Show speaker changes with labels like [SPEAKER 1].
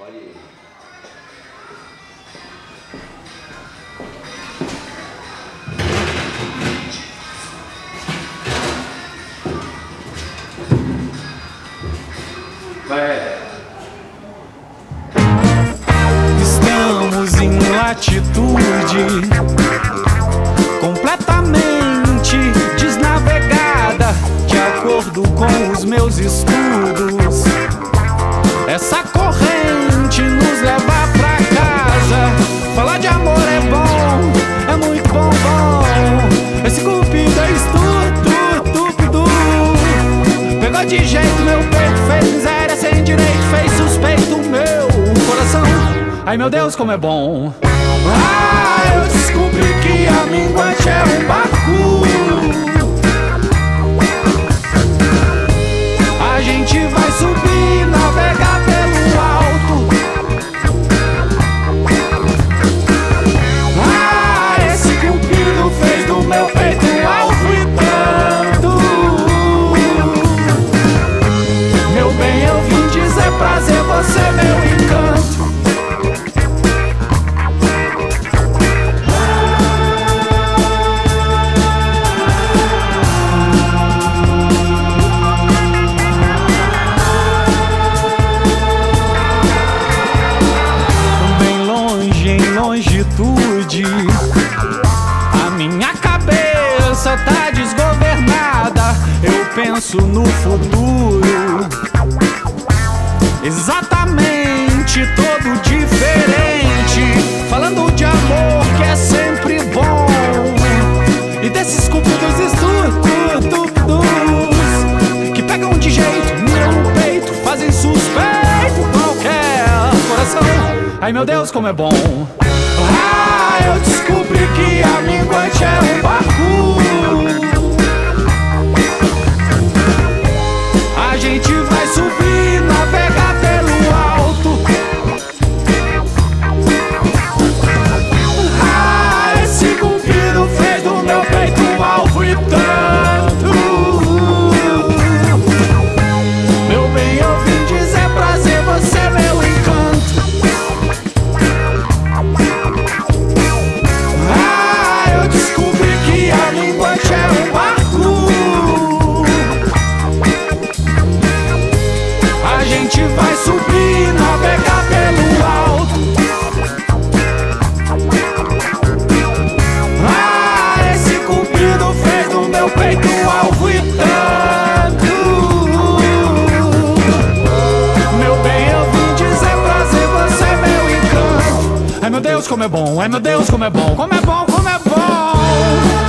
[SPEAKER 1] Pode ir.
[SPEAKER 2] Estamos em latitude completamente desnavegada, de acordo com os meus estudos. Ai meu Deus, como é bom. Ah, eu descobri que a minguante é um barco. A gente vai subir, navegar pelo alto. Ah, esse cupido fez do meu peito alvo e tanto. Meu bem, eu vim dizer prazer, você é longitude. A minha cabeça tá desgovernada. Eu penso no futuro. Exatamente todo diferente. Falando de amor que é sempre bom. E desses cúpidos estúpidos que pegam de jeito meu peito, fazem suspeito qualquer coração. Ai meu Deus, como é bom. Eu descobri que a minguante é um barco. Do meu peito alvo e tanto. Meu bem, eu vim dizer prazer, você é meu encanto. Ai meu Deus, como é bom, ai meu Deus, como é bom, como é bom, como é bom.